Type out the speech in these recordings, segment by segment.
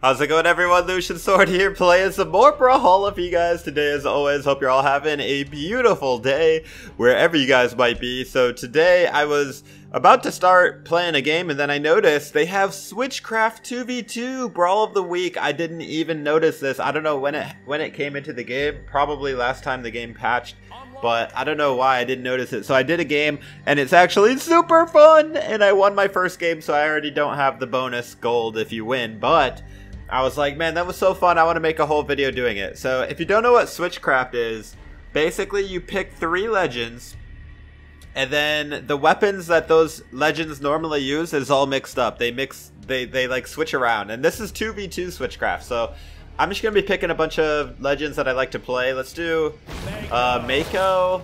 How's it going everyone? Lucian Sword here playing some more Brawlhalla for you guys today as always. Hope you're all having a beautiful day wherever you guys might be. So today I was about to start playing a game and then I noticed they have Switchcraft 2v2 Brawl of the Week. I didn't even notice this. I don't know when it when it came into the game. Probably last time the game patched but I don't know why I didn't notice it. So I did a game, and it's actually super fun, and I won my first game, so I already don't have the bonus gold if you win, but I was like, man, that was so fun. I want to make a whole video doing it. So if you don't know what Switchcraft is, basically you pick three legends, and then the weapons that those legends normally use is all mixed up. They mix, they they like switch around, and this is two v two Switchcraft. So I'm just gonna be picking a bunch of legends that I like to play. Let's do uh, Mako,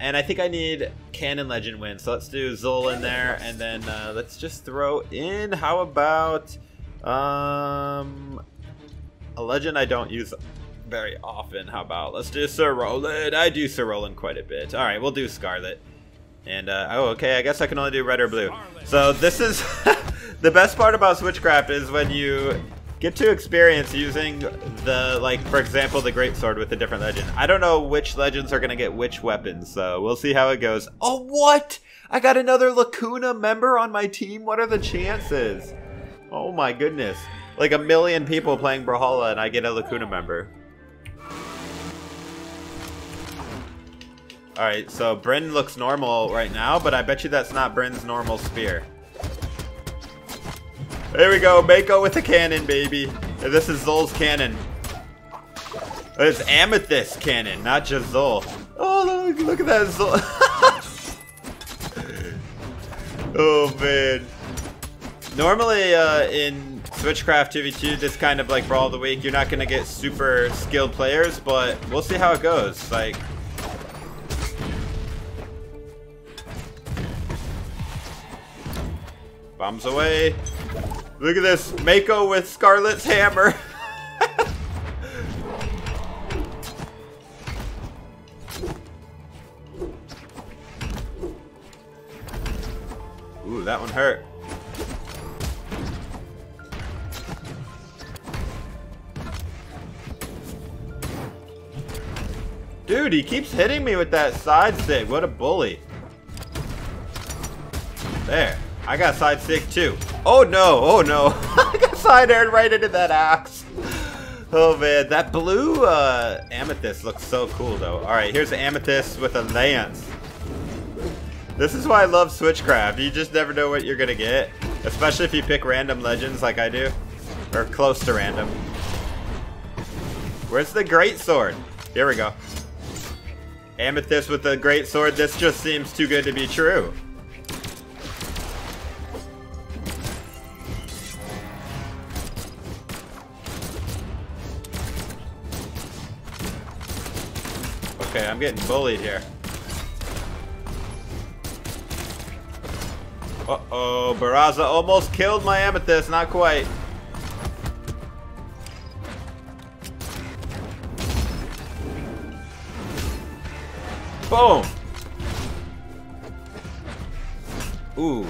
and I think I need Cannon Legend win. So let's do Xull in there, and then uh, let's just throw in. How about um, a legend I don't use very often. How about let's do Sir Roland? I do Sir Roland quite a bit. All right, we'll do Scarlet. And uh, oh, okay. I guess I can only do red or blue. So this is the best part about Switchcraft is when you get to experience using the like, for example, the Great Sword with a different legend. I don't know which legends are gonna get which weapons, so we'll see how it goes. Oh, what? I got another Lacuna member on my team. What are the chances? Oh my goodness. Like a million people playing Brawlhalla and I get a Lacuna member. Alright, so Bryn looks normal right now, but I bet you that's not Bryn's normal spear. There we go, Mako with the cannon, baby. This is Xull's cannon. It's Amethyst cannon, not just Xull. Oh, look, look at that Xull. oh, man. Normally, uh, in Switchcraft 2v2, this kind of like Brawl of the Week, you're not going to get super skilled players, but we'll see how it goes. Like, bombs away. Look at this, Mako with Scarlet's hammer. Ooh, that one hurt. Dude, he keeps hitting me with that side stick. What a bully. There. I got side stick too. Oh no, oh no. I got side aired right into that axe. Oh man, that blue uh, amethyst looks so cool though. Alright, here's the amethyst with a lance. This is why I love Switchcraft. You just never know what you're gonna get. Especially if you pick random legends like I do. Or close to random. Where's the great sword? Here we go. Amethyst with the great sword. This just seems too good to be true. Okay, I'm getting bullied here. Uh-oh, Barraza almost killed my Amethyst, not quite. Boom! Ooh.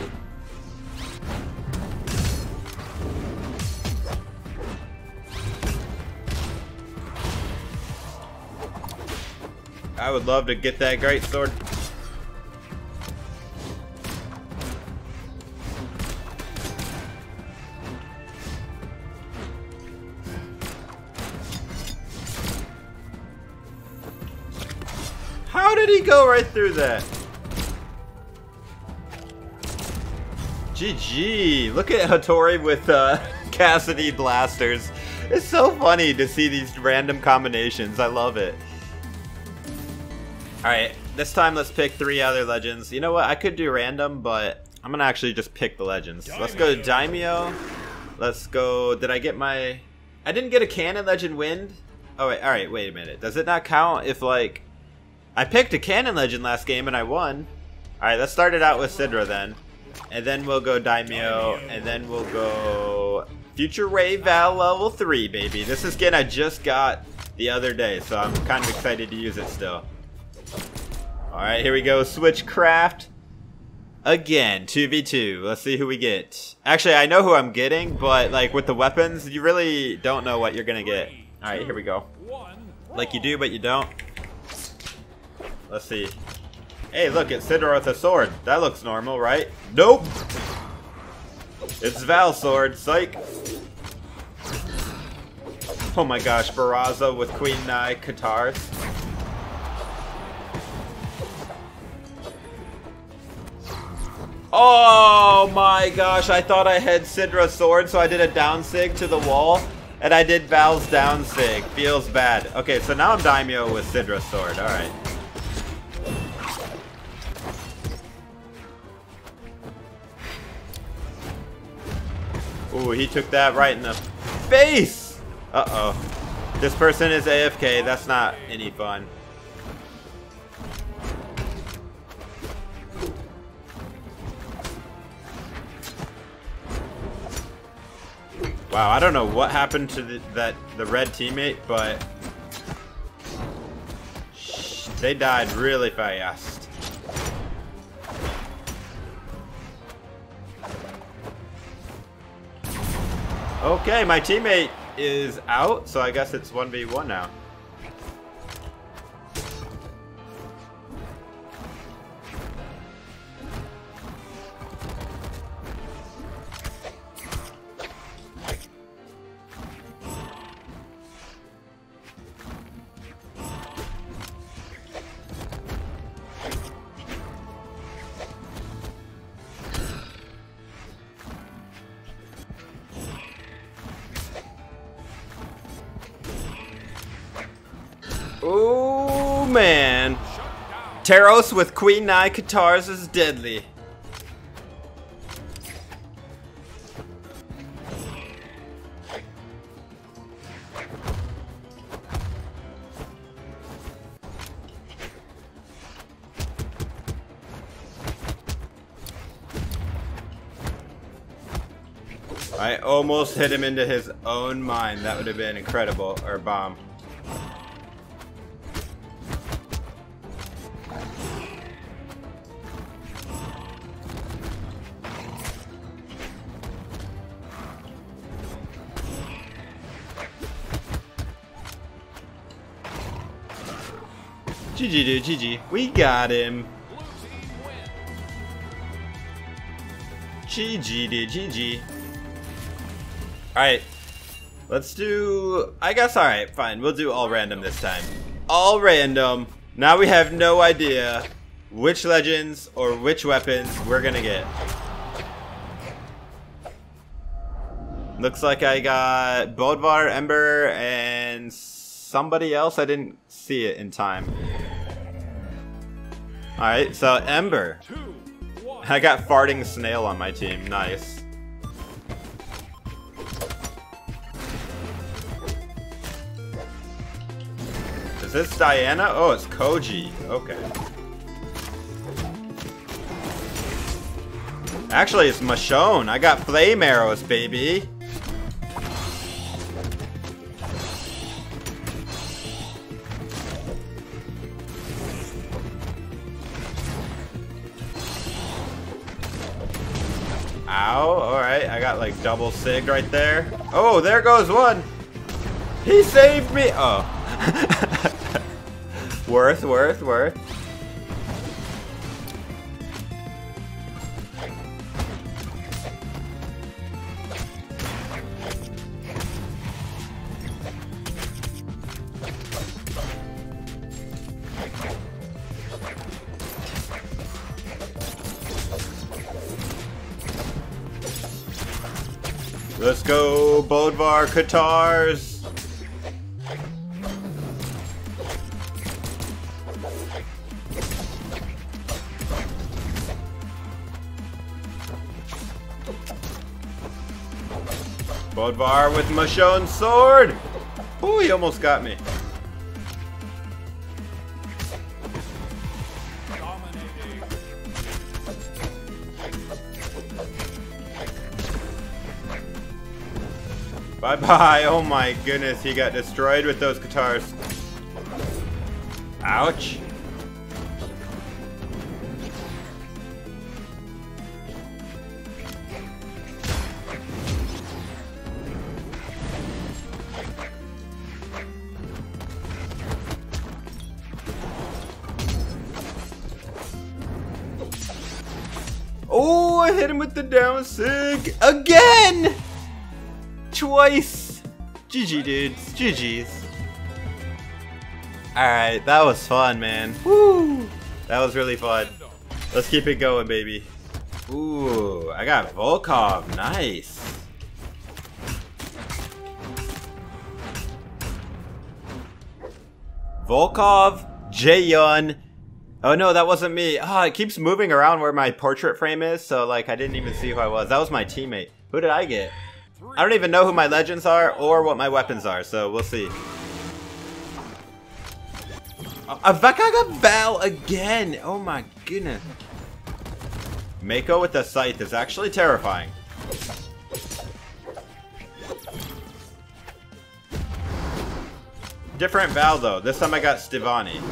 I would love to get that great sword. Go right through that? GG. Look at Hattori with uh, Cassidy blasters. It's so funny to see these random combinations. I love it. Alright, this time let's pick three other legends. You know what? I could do random, but I'm going to actually just pick the legends. Let's go to Daimyo. Let's go... Did I get my... I didn't get a Cannon Legend Wind. Oh, wait. Alright, wait a minute. Does it not count if, like... I picked a Cannon Legend last game and I won. Alright, let's start it out with Sidra then. And then we'll go Daimyo. And then we'll go... Future Ray Val level 3, baby. This is skin I just got the other day, so I'm kind of excited to use it still. Alright, here we go. Switchcraft. again 2v2 let's see who we get actually i know who i'm getting but like with the weapons you really don't know what you're gonna get all right here we go like you do but you don't let's see hey look it's a sword that looks normal right nope it's Val's sword psych oh my gosh Barraza with Queen Nai Katars Oh my gosh, I thought I had Sidra's sword, so I did a down sig to the wall, and I did Val's down sig. Feels bad. Okay, so now I'm Daimyo with Sidra's sword. Alright. Ooh, he took that right in the face! Uh-oh. This person is AFK. That's not any fun. Wow, I don't know what happened to the, that the red teammate, but they died really fast. Okay, my teammate is out, so I guess it's 1v1 now. Oh man. Teros with Queen Nai Katars is deadly. I almost hit him into his own mine. That would have been incredible. Or bomb. GG, dude. GG. We got him. GG, dude. GG. Alright. Let's do... I guess, alright. Fine. We'll do all random this time. All random. Now we have no idea which legends or which weapons we're gonna get. Looks like I got Bodvar, Ember, and somebody else. I didn't see it in time. Alright, so Ember. I got Farting Snail on my team. Nice. Is this Diana? Oh, it's Koji. Okay. Actually, it's Michonne. I got flame arrows, baby. Double sig right there. Oh, there goes one! He saved me! Oh. worth, worth, worth. Bodvar Katars. Bodvar with Michonne's sword. Oh, he almost got me. Bye bye. Oh my goodness, he got destroyed with those guitars. Ouch. Oh, I hit him with the down sig again! Twice! GG, dudes. GG's. Alright, that was fun, man. Woo! That was really fun. Let's keep it going, baby. Ooh, I got Volkov. Nice. Volkov, Jaeyun. Oh no, that wasn't me. Ah, oh, it keeps moving around where my portrait frame is, so like I didn't even see who I was. That was my teammate. Who did I get? I don't even know who my legends are or what my weapons are, so we'll see. Uh, Avaka got Val again! Oh my goodness. Mako with the scythe is actually terrifying. Different Val though. This time I got Stevonnie.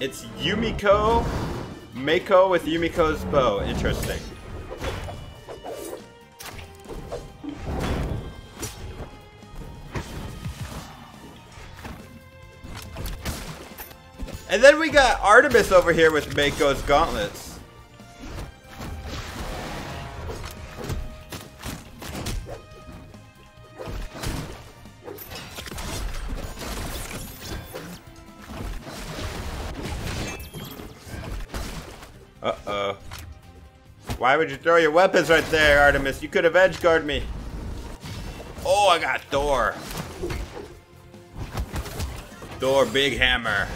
It's Yumiko, Mako with Yumiko's bow. Interesting. And then we got Artemis over here with Mako's gauntlets. Uh-oh. Why would you throw your weapons right there, Artemis? You could have edge guard me. Oh, I got Thor. Thor, big hammer.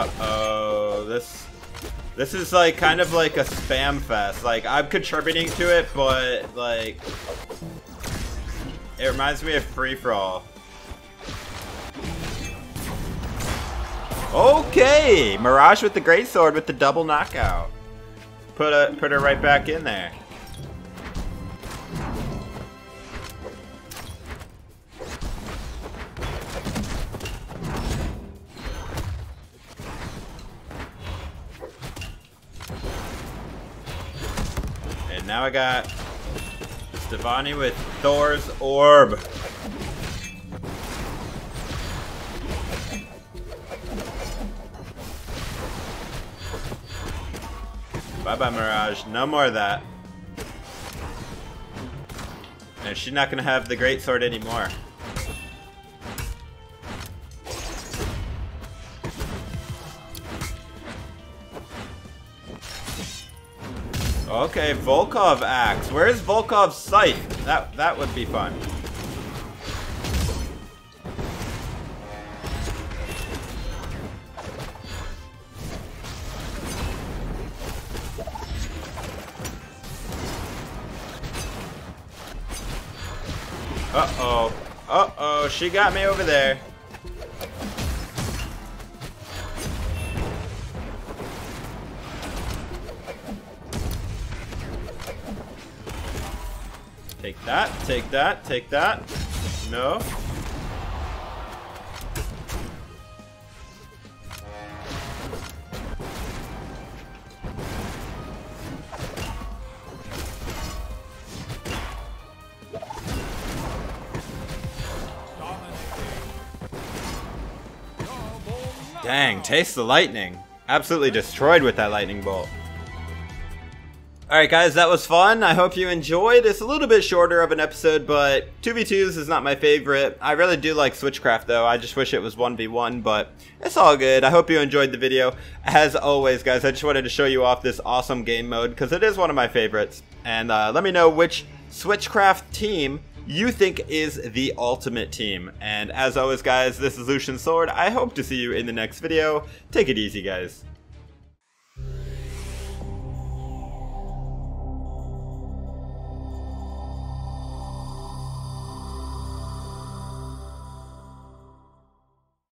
Uh-oh, this... This is like kind of like a spam fest. Like I'm contributing to it, but like it reminds me of free for all. Okay, Mirage with the great sword with the double knockout. Put a put her right back in there. Now I got Stevonnie with Thor's Orb. Bye-bye, Mirage. No more of that. And she's not going to have the Great Sword anymore. Okay, Volkov axe. Where's Volkov's scythe? That that would be fun. Uh-oh. Uh-oh, she got me over there. That, take that, take that. No. Dang, taste the lightning. Absolutely destroyed with that lightning bolt. Alright guys, that was fun. I hope you enjoyed. It's a little bit shorter of an episode, but 2v2s is not my favorite. I really do like Switchcraft though. I just wish it was 1v1, but it's all good. I hope you enjoyed the video. As always guys, I just wanted to show you off this awesome game mode because it is one of my favorites. And uh, let me know which Switchcraft team you think is the ultimate team. And as always guys, this is Lucian Sword. I hope to see you in the next video. Take it easy guys.